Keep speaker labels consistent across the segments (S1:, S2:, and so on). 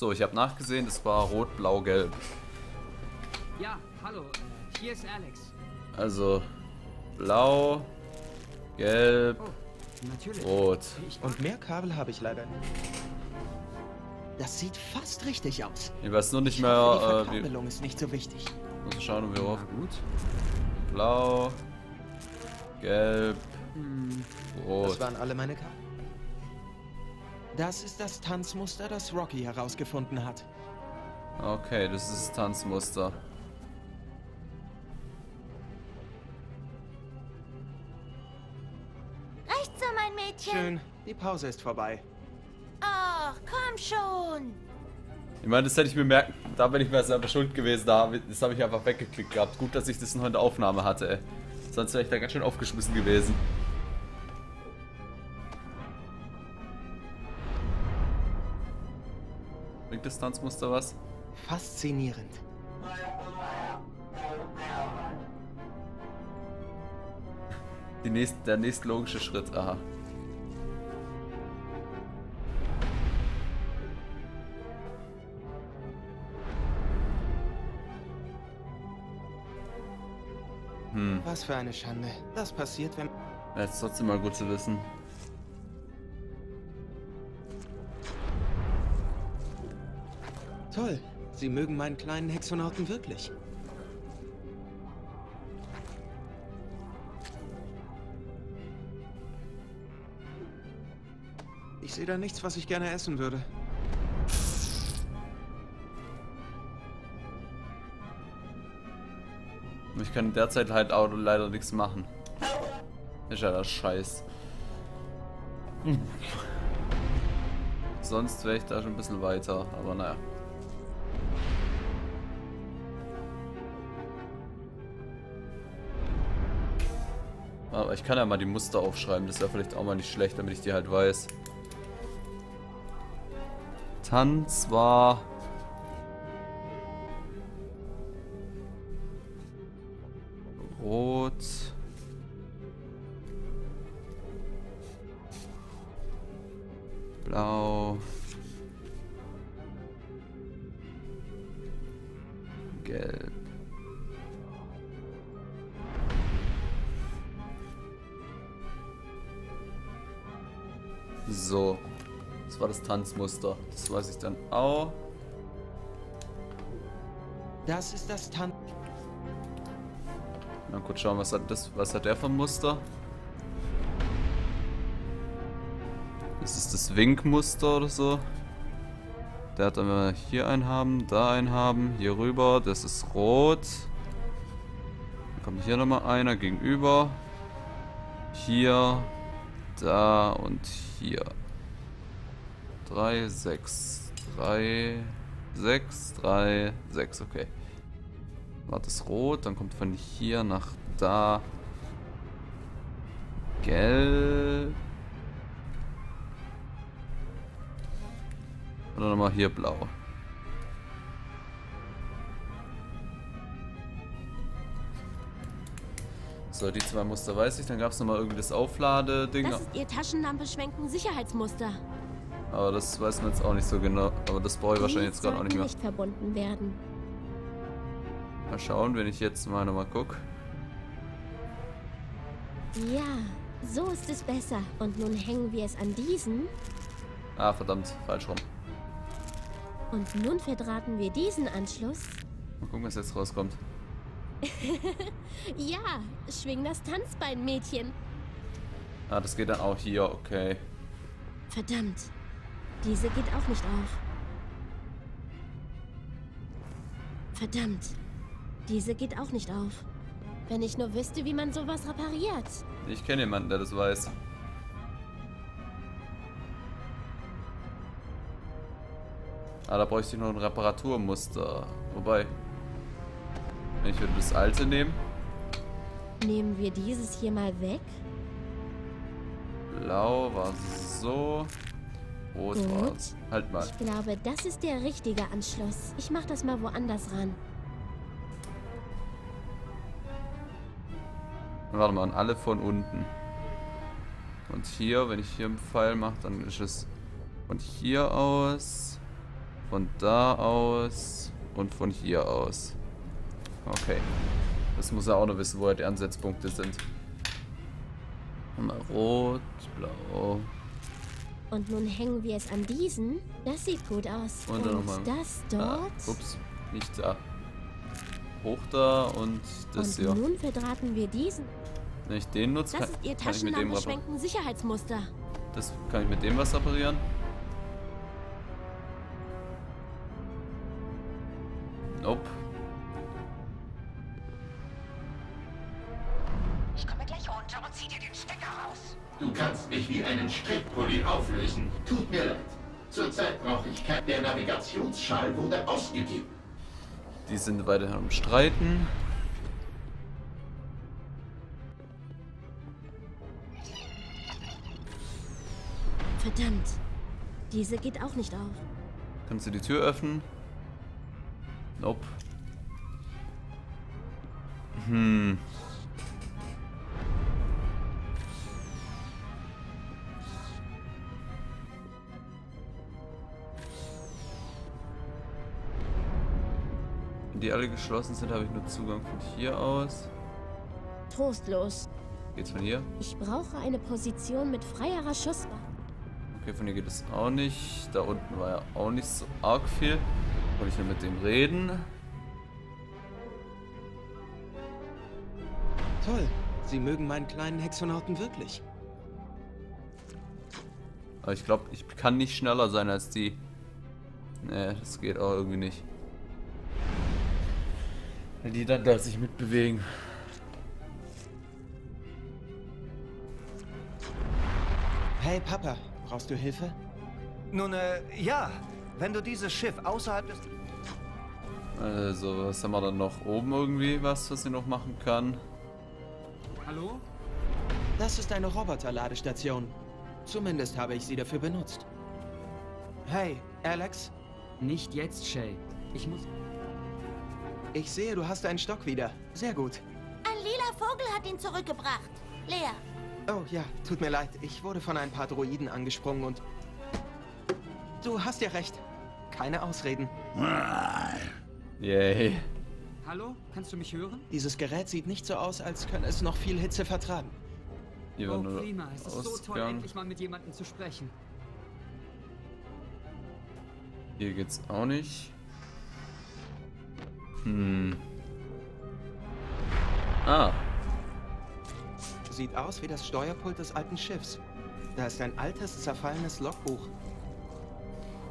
S1: So, ich habe nachgesehen, das war rot, blau, gelb.
S2: Ja, hallo, äh, hier ist Alex.
S1: Also blau, gelb,
S2: Oh, natürlich.
S1: rot.
S3: Und mehr Kabel habe ich leider nicht.
S4: Das sieht fast richtig aus.
S1: Ich weiß nur nicht
S4: Ich hoffe, die
S1: mehr, äh, wie.
S4: Verkabelung ist nicht so wichtig.
S1: Muss schauen, wie
S2: na
S1: hoch.
S2: gut.
S1: Blau, gelb,
S2: Hm,
S1: rot.
S3: Das waren alle meine Kabel.
S4: Das ist das Tanzmuster, das Rocky herausgefunden hat.
S1: Okay, das ist das Tanzmuster.
S5: Recht so, mein Mädchen.
S3: Schön, die Pause ist vorbei.
S5: Ach, komm schon.
S1: Ich meine, das hätte ich mir merken. Da bin ich mir selber schuld gewesen. Da, das habe ich einfach weggeklickt gehabt. Gut, dass ich das noch in der Aufnahme hatte, ey. Sonst wäre ich da ganz schön aufgeschmissen gewesen. Bringt das Tanzmuster was?
S3: Faszinierend.
S1: Die nächst, der nächstlogische Schritt, aha. Hm,
S3: Was für eine Schande. Das passiert, wenn...
S1: ja, ist trotzdem mal gut zu wissen.
S3: Toll. Sie mögen meinen kleinen Hexonauten wirklich. Ich sehe da nichts, was ich gerne essen würde.
S1: Ich kann derzeit halt auch leider nichts machen. Ist ja das Scheiß. Sonst wäre ich da schon ein bisschen weiter, aber naja. Ich kann ja mal die Muster aufschreiben, das wäre vielleicht auch mal nicht schlecht, damit ich die halt weiß. Tanz war Rot. Blau. War das Tanzmuster. Das weiß ich dann auch.
S4: Das ist das Tanz...
S1: Mal kurz schauen, was hat das, was hat der ein Muster? Das ist das Winkmuster oder so. Der hat dann, hier einen haben, da einen haben, hier rüber, das ist rot. Dann kommt hier nochmal einer gegenüber. Hier, da und hier. 3, 6, 3, 6, 3, 6, okay war das rot, dann kommt von hier nach da gelb. Und dann nochmal hier blau. So, die zwei Muster weiß ich. Dann gab es nochmal irgendwie das Aufladeding.
S5: Das ist Ihr Taschenlampe-Schwenken-Sicherheitsmuster.
S1: Aber das weiß man jetzt auch nicht so genau. Aber das brauche ich wahrscheinlich jetzt gerade auch nicht mehr.
S5: nicht verbunden werden.
S1: Mal schauen, wenn ich jetzt mal nochmal gucke.
S5: Ja, so ist es besser. Und nun hängen wir es an diesen.
S1: Ah, verdammt, falsch rum.
S5: Und nun verdrahten wir diesen Anschluss.
S1: Mal gucken, was jetzt rauskommt.
S5: Ja, schwing das Tanzbein, Mädchen.
S1: Ah, das geht dann auch hier, okay.
S5: Verdammt. Diese geht auch nicht auf. Verdammt. Diese geht auch nicht auf. Wenn ich nur wüsste, wie man sowas repariert.
S1: Ich kenne jemanden, der das weiß. Ah, da bräuchte ich noch ein Reparaturmuster. Wobei. Ich würde das alte nehmen.
S5: Nehmen wir dieses hier mal weg.
S1: Blau war so. Rot war.
S5: Gut.
S1: Halt mal.
S5: Ich glaube, das ist der richtige Anschluss. Ich mach das mal woanders ran.
S1: Warte mal, alle von unten. Und hier, wenn ich hier einen Pfeil mache, dann ist es von hier aus. Von da aus und von hier aus. Okay. Das muss er auch noch wissen, wo die Ansatzpunkte sind. Mal rot, blau.
S5: Und nun hängen wir es an diesen. Das sieht gut aus.
S1: Und dann nochmal.
S5: das
S1: Ah,
S5: dort.
S1: ups, nicht da. Hoch da und das
S5: und
S1: hier.
S5: nun verdrahten wir diesen.
S1: Wenn ich den nutze,
S5: Das
S1: kann,
S5: ist ihr
S1: kann ich mit dem reparieren.
S5: Sicherheitsmuster.
S1: Das kann ich mit dem was reparieren. Nope.
S6: Mich wie einen Strickpulli auflösen. Tut mir leid. Zurzeit brauche ich kein... Der Navigationsschal wurde ausgegeben.
S1: Die sind weiterhin am Streiten.
S5: Verdammt. Diese geht auch nicht auf.
S1: Kannst du die Tür öffnen? Nope. Hm. Wenn die alle geschlossen sind, habe ich nur Zugang von hier aus.
S5: Trostlos.
S1: Geht's von hier?
S5: Ich brauche eine Position mit freierer Schussbahn.
S1: Okay, von hier geht es auch nicht. Da unten war ja auch nicht so arg viel. Wollte ich nur mit dem reden?
S3: Toll. Sie mögen meinen kleinen Hexonauten wirklich.
S1: Aber ich glaube, ich kann nicht schneller sein als die. Nee, das geht auch irgendwie nicht. Wenn die dann da sich mitbewegen.
S3: Hey Papa, brauchst du Hilfe?
S7: Nun, äh, ja. Wenn du dieses Schiff außerhalb des...
S1: Also, was haben wir dann noch? Oben irgendwie was, was sie noch machen kann?
S2: Hallo?
S3: Das ist eine Roboterladestation. Zumindest habe ich sie dafür benutzt. Hey, Alex,
S2: Nicht jetzt, Shay. Ich muss.
S3: Ich sehe, du hast deinen Stock wieder. Sehr gut.
S8: Ein lila Vogel hat ihn zurückgebracht. Leer.
S3: Oh ja, tut mir leid. Ich wurde von ein paar Droiden angesprungen und... Du hast ja recht. Keine Ausreden.
S1: Yay.
S2: Hallo? Kannst du mich hören?
S3: Dieses Gerät sieht nicht so aus, als könne es noch viel Hitze vertragen.
S1: Hier
S2: Oh, prima. Es ist so toll, endlich mal mit jemandem zu sprechen.
S1: Hier geht's auch nicht. Hm. Ah,
S3: Sieht aus wie das Steuerpult des alten Schiffs. Da ist ein altes, zerfallenes Logbuch.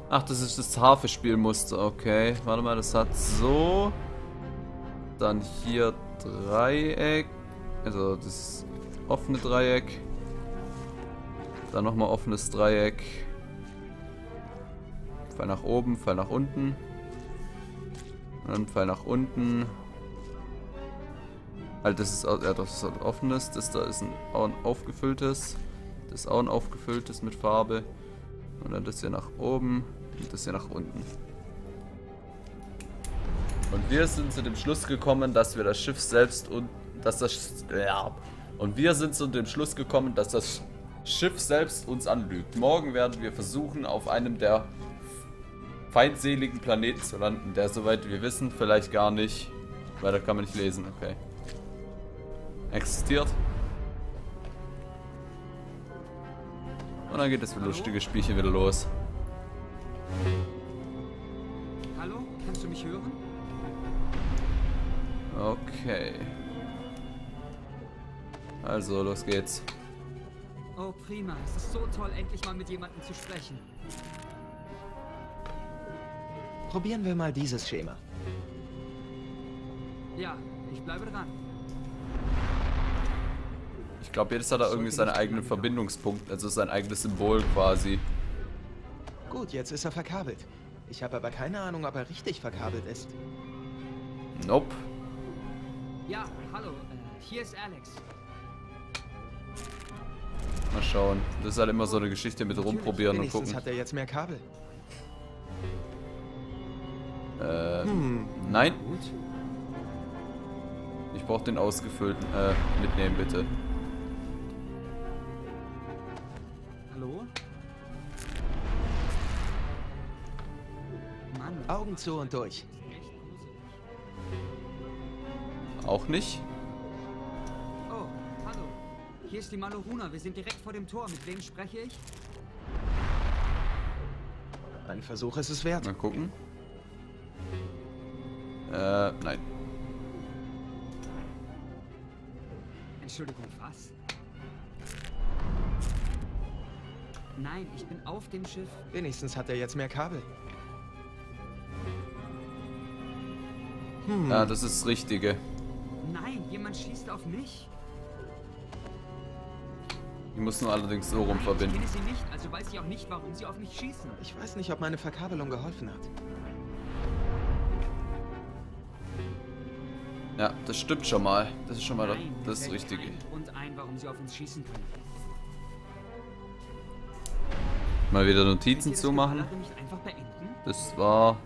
S1: Ach, das ist das Harfe-Spielmuster. Okay, warte mal, das hat so. Dann hier Dreieck. Also das offene Dreieck. Dann nochmal offenes Dreieck. Pfeil nach oben, Pfeil nach unten. Dann Pfeil nach unten. Halt, das ist, ja, das ist ein offenes. Das da ist ein, ein aufgefülltes. Das ist auch ein aufgefülltes mit Farbe. Und dann das hier nach oben und das hier nach unten. Und wir sind zu dem Schluss gekommen, dass wir das Schiff selbst und dass das ja. Und wir sind zu dem Schluss gekommen, dass das Schiff selbst uns anlügt. Morgen werden wir versuchen, auf einem der feindseligen Planeten zu landen, der soweit wir wissen vielleicht gar nicht, weil da kann man nicht lesen, okay. Existiert. Und dann geht das lustige Spielchen wieder los.
S2: Hallo? Kannst du mich hören?
S1: Okay. Also, los geht's.
S2: Oh, prima. Es ist so toll, endlich mal mit jemandem zu sprechen.
S3: Probieren wir mal dieses Schema.
S2: Ja, ich bleibe dran.
S1: Ich glaube, jetzt hat er irgendwie seinen eigenen Verbindungspunkt, also sein eigenes Symbol quasi.
S3: Gut, jetzt ist er verkabelt. Ich habe aber keine Ahnung, ob er richtig verkabelt ist.
S1: Nope.
S2: Ja, hallo. Äh, hier ist Alex.
S1: Mal schauen. Das ist halt immer so eine Geschichte mit rumprobieren und gucken.
S3: hat er jetzt mehr Kabel.
S1: Äh,
S3: Hm,
S1: nein,
S2: Gut.
S1: ich brauche den ausgefüllten. Äh, mitnehmen bitte.
S2: Hallo?
S3: Augen zu und durch.
S1: Auch nicht.
S2: Oh, hallo. Hier ist die Maloruna. Wir sind direkt vor dem Tor. Mit wem spreche ich?
S3: Ein Versuch ist es wert.
S1: Mal gucken. Äh, nein.
S2: Entschuldigung, was? Nein, ich bin auf dem Schiff.
S3: Wenigstens hat er jetzt mehr Kabel.
S1: Ja, das ist das Richtige.
S2: Nein, jemand schießt auf mich.
S1: Ich muss nur allerdings so rum verbinden.
S2: Ich kenne sie nicht, also weiß ich auch nicht, warum sie auf mich schießen.
S3: Ich weiß nicht, ob meine Verkabelung geholfen hat.
S1: Ja, das stimmt schon mal. Das ist schon mal
S2: Nein,
S1: das
S2: fällt
S1: Richtige.
S2: ein.
S1: Mal wieder Notizen
S2: das
S1: zu machen.
S2: Geballere nicht einfach beenden?
S1: Das war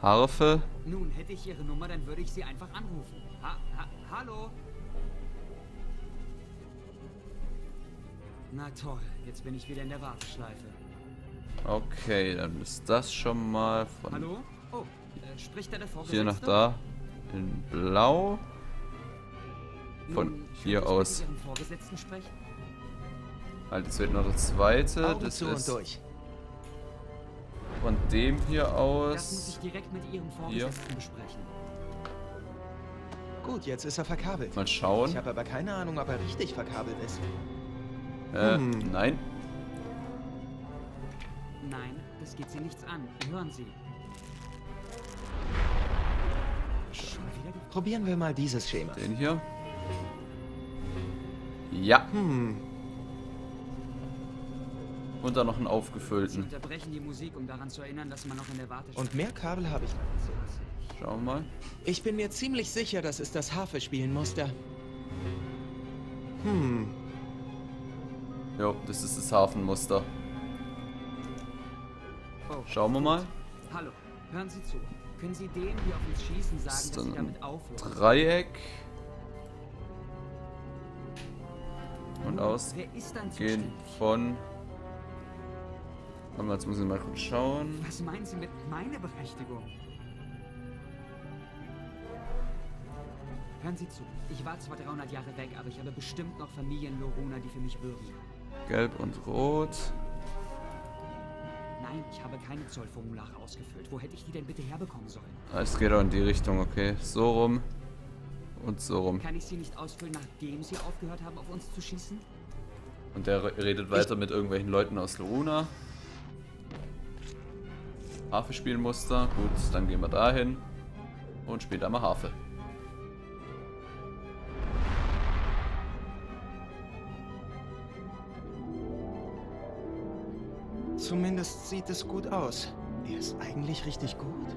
S1: Harfe.
S2: Nun, hätte ich ihre Nummer, dann würde ich sie einfach anrufen. Ha, ha, hallo? Na toll, jetzt bin ich wieder in der Warteschleife.
S1: Okay, dann ist das schon mal von
S2: Hallo? Oh, äh,
S1: hier nach da in Blau. Von
S2: Nun,
S1: hier aus. Halt, jetzt wird noch der zweite.
S3: Augen
S1: Das
S3: zu und
S1: ist
S3: durch.
S1: von dem hier
S2: Das muss ich
S1: aus.
S2: direkt mit Ihrem Vorgesetzten besprechen.
S3: Gut, jetzt ist er verkabelt.
S1: Mal schauen.
S3: Ich habe aber keine Ahnung, ob er richtig verkabelt ist.
S1: Äh,
S3: Hm.
S1: nein.
S2: Nein, das geht Sie nichts an. Hören Sie.
S3: Probieren wir mal dieses Schema.
S1: Den hier. Ja.
S3: Hm,
S1: Und dann noch einen
S2: Sie
S1: aufgefüllten.
S2: unterbrechen die Musik, um daran zu erinnern, dass man noch in der Warteschleife
S3: und mehr Kabel habe ich.
S1: Schauen wir mal.
S3: Ich bin mir ziemlich sicher, das ist das Harfe-Spielen-Muster. Hm,
S1: Jo, das ist das Hafenmuster.
S2: Oh,
S1: Schauen wir mal.
S2: Hallo, hören Sie zu. Können Sie denen, die auf uns schießen, sagen,
S1: ist
S2: dass Sie damit aufhören?
S1: Dreieck. Und ausgehen
S2: dann zuständig?
S1: von. Warte mal, jetzt muss ich mal kurz schauen.
S2: Was meinen Sie mit meiner Berechtigung? Hören Sie zu. Ich war zwar 300 Jahre weg, aber ich habe bestimmt noch Familien Loruna, die für mich bürgen.
S1: Gelb und Rot.
S2: Nein, ich habe keine Zollformulare ausgefüllt. Wo hätte ich die denn bitte herbekommen sollen?
S1: Ah, es geht auch in die Richtung, okay. So rum. Und so rum.
S2: Kann ich sie nicht ausfüllen, nachdem sie aufgehört haben, auf uns zu schießen?
S1: Und der re- redet weiter mit irgendwelchen Leuten aus Loruna. Harfe spielen Muster. Gut, dann gehen wir dahin. Und spielt einmal Harfe.
S3: Zumindest sieht es gut aus. Er ist eigentlich richtig gut.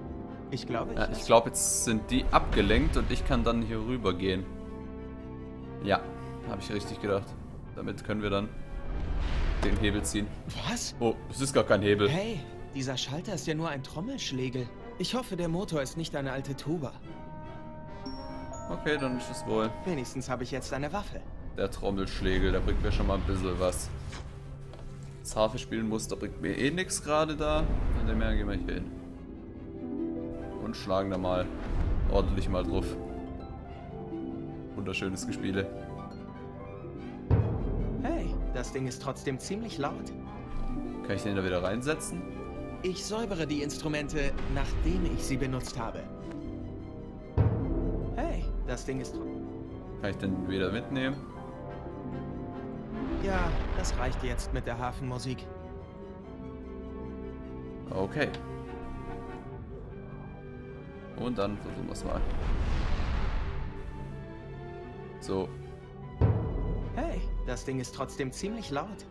S3: Ich glaube,
S1: Ja,
S3: ich,
S1: ich glaube, jetzt sind die abgelenkt und ich kann dann hier rüber gehen. Ja, habe ich richtig gedacht. Damit können wir dann den Hebel ziehen.
S3: Was?
S1: Oh, es ist gar kein Hebel.
S3: Hey, dieser Schalter ist ja nur ein Trommelschlägel. Ich hoffe, der Motor ist nicht eine alte Tuba.
S1: Okay, dann ist es wohl
S3: Wenigstens habe ich jetzt eine Waffe.
S1: der Trommelschlägel. Der bringt mir schon mal ein bisschen was. Das Harfe spielen Muster bringt mir eh nichts gerade da. Von dem her gehen wir hier hin. Und schlagen da mal ordentlich mal drauf. Wunderschönes Gespiele.
S3: Hey, das Ding ist trotzdem ziemlich laut.
S1: Kann ich den da wieder reinsetzen?
S3: Ich säubere die Instrumente, nachdem ich sie benutzt habe. Hey, das Ding ist...
S1: Kann ich den wieder mitnehmen?
S3: Ja, das reicht jetzt mit der Hafenmusik.
S1: Okay. Und dann versuchen wir es mal. So,
S3: Hey, das Ding ist trotzdem ziemlich laut.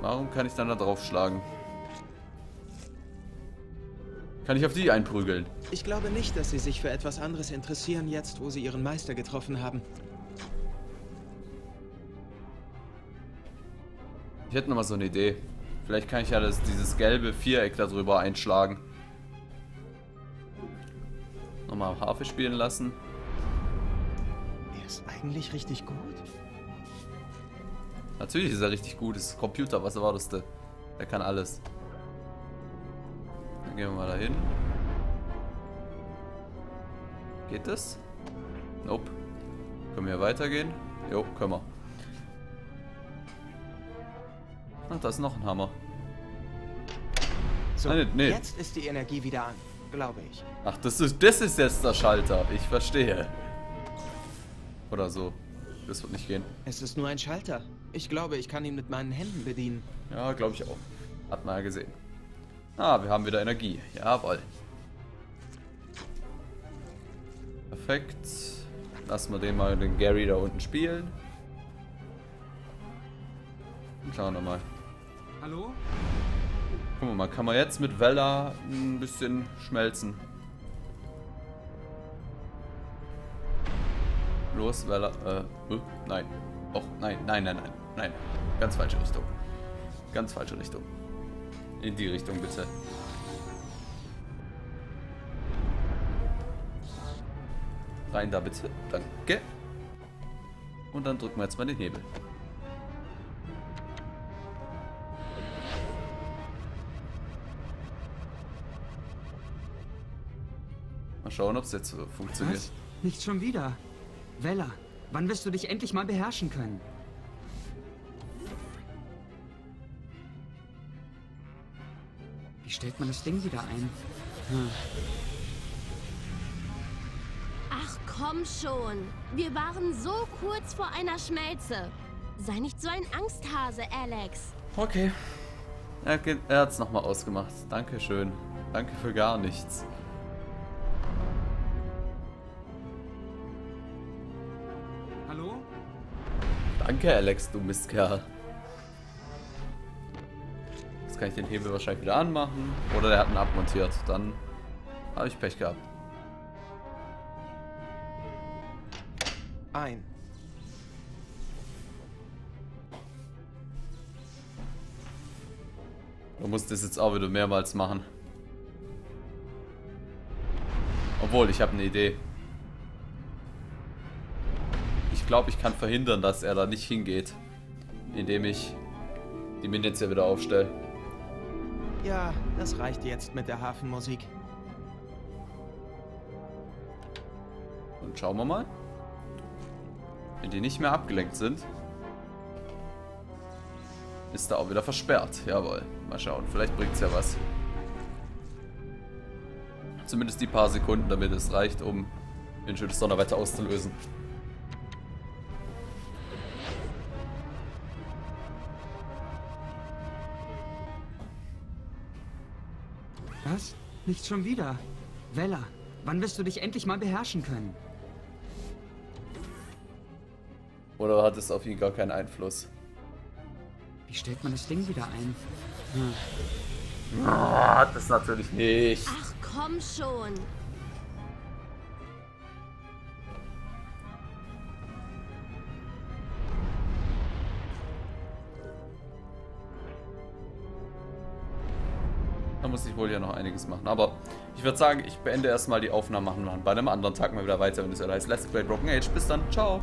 S1: warum kann ich dann da drauf schlagen? Kann ich auf die einprügeln?
S3: Ich glaube nicht, dass sie sich für etwas anderes interessieren, jetzt wo sie ihren Meister getroffen haben.
S1: Ich hätte noch mal so eine Idee. Vielleicht kann ich ja das, dieses gelbe Viereck da drüber einschlagen. Nochmal Harfe spielen lassen.
S3: Er ist eigentlich richtig gut.
S1: Natürlich ist er richtig gut. Das ist Computer, was erwartest du? Der kann alles. gehen wir mal dahin. Geht das? Nope. Können wir hier weitergehen? Jo, können wir. Ach, da ist noch ein Hammer.
S3: So,
S1: Nein, nee.
S3: jetzt ist die Energie wieder an, glaube ich.
S1: Ach, das ist, das ist jetzt der Schalter. Ich verstehe. Oder so. Das wird nicht gehen.
S3: Es ist nur ein Schalter. Ich glaube, ich kann ihn mit meinen Händen bedienen.
S1: Ja, glaube ich auch. Hat man ja gesehen. Ah, wir haben wieder Energie. Jawohl. Perfekt. Lassen wir den mal den Gary da unten spielen. Und schauen wir mal.
S2: Hallo?
S1: Wir mal, kann man jetzt mit Vella ein bisschen schmelzen? Los, Vella. Äh, äh, nein. Och, nein, nein, nein, nein, nein. Ganz falsche Richtung. Ganz falsche Richtung. In die Richtung, bitte. Rein da, bitte. Danke. Und dann drücken wir jetzt mal den Hebel. Mal schauen, ob es jetzt so funktioniert.
S2: Was? Nicht schon wieder. Vella, wann wirst du dich endlich mal beherrschen können? Wie stellt man das Ding wieder ein? Hm.
S5: Ach komm schon. Wir waren so kurz vor einer Schmelze. Sei nicht so ein Angsthase, Alex.
S1: Okay. Er, er hat es nochmal ausgemacht. Dankeschön. Danke für gar nichts. Danke, Alex, du Mistkerl. Jetzt kann ich den Hebel wahrscheinlich wieder anmachen. Oder der hat ihn abmontiert. Dann habe ich Pech gehabt.
S3: Ein.
S1: Du musst das jetzt auch wieder mehrmals machen. Obwohl, ich habe eine Idee. Ich glaube, ich kann verhindern, dass er da nicht hingeht. Indem ich die Minions ja wieder aufstelle.
S3: Ja, das reicht jetzt mit der Hafenmusik.
S1: Und schauen wir mal. Wenn die nicht mehr abgelenkt sind, ist da auch wieder versperrt. Jawohl. Mal schauen. Vielleicht bringt es ja was. Zumindest die paar Sekunden, damit es reicht, um ein schönes Donnerwetter auszulösen.
S2: Nicht schon wieder. Vella, wann wirst du dich endlich mal beherrschen können?
S1: Oder hat es auf ihn gar keinen Einfluss?
S2: Wie stellt man das Ding wieder ein? Hm.
S1: Hat es natürlich nicht.
S5: Ach komm schon.
S1: Muss ich wohl ja noch einiges machen. Aber ich würde sagen, ich beende erstmal die Aufnahme, machen wir bei einem anderen Tag mal wieder weiter, wenn es heißt Let's Play Broken Age. Bis dann, ciao.